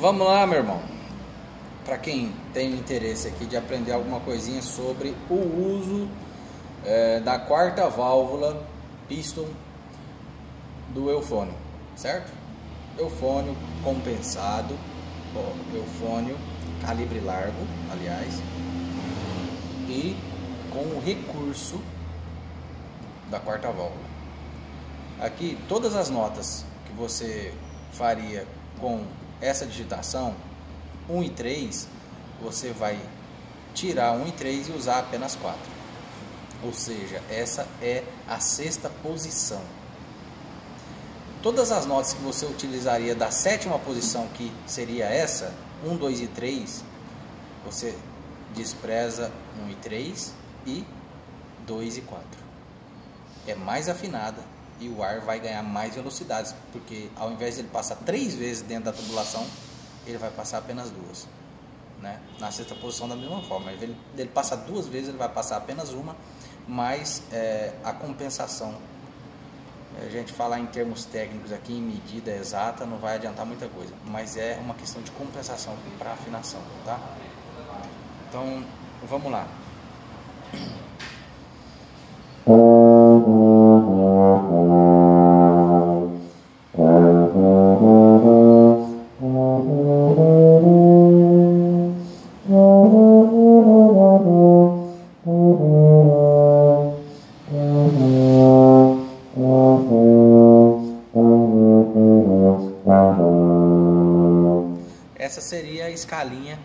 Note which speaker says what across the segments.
Speaker 1: Vamos lá, meu irmão. Para quem tem interesse aqui de aprender alguma coisinha sobre o uso é, da quarta válvula piston do eufônio, certo? Eufônio compensado, ó, eufônio calibre largo, aliás, e com o recurso da quarta válvula. Aqui, todas as notas que você faria com essa digitação, 1 e 3, você vai tirar 1 e 3 e usar apenas 4. Ou seja, essa é a sexta posição. Todas as notas que você utilizaria da sétima posição, que seria essa, 1, 2 e 3, você despreza 1 e 3 e 2 e 4. É mais afinada e o ar vai ganhar mais velocidades, porque ao invés de ele passar três vezes dentro da tubulação, ele vai passar apenas duas. Né? Na sexta posição da mesma forma. Ele, ele passa duas vezes, ele vai passar apenas uma, mas é, a compensação, a gente falar em termos técnicos aqui, em medida exata, não vai adiantar muita coisa, mas é uma questão de compensação para afinação, tá? Então, vamos lá. Essa seria a escalinha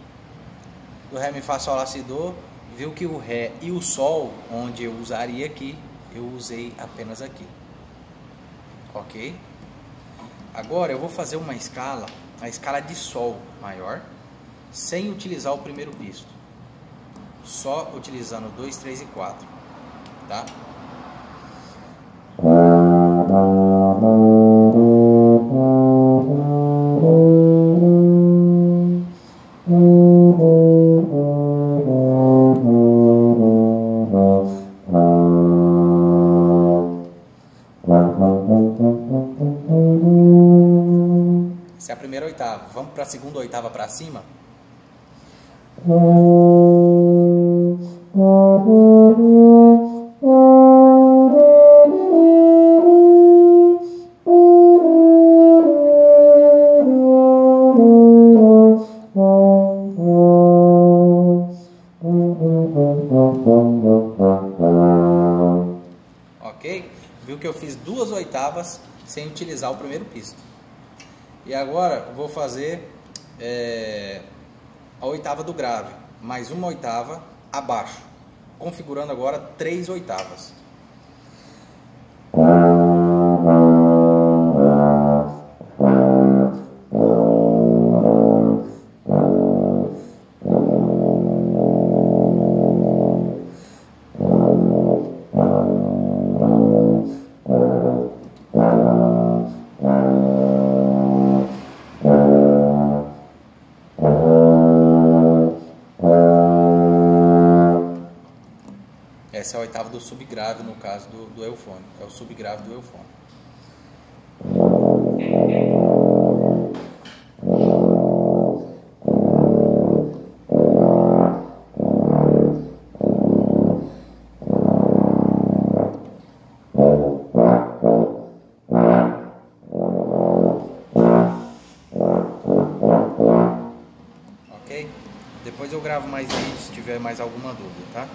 Speaker 1: do Ré, Mi, Fá, Sol, Lá, Si. Viu que o Ré e o Sol, onde eu usaria aqui, eu usei apenas aqui. Ok? Agora eu vou fazer uma escala, a escala de Sol maior, sem utilizar o primeiro pisto. Só utilizando 2, 3 e 4. Tá? Oitava. Vamos para a segunda oitava para cima? Ok? Viu que eu fiz duas oitavas sem utilizar o primeiro pisto. E agora vou fazer é, a oitava do grave, mais uma oitava abaixo, configurando agora três oitavas. Essa é a oitava do subgrave no caso do, do. É o subgrave do eufone. Ok? Depois eu gravo mais vídeos se tiver mais alguma dúvida, tá?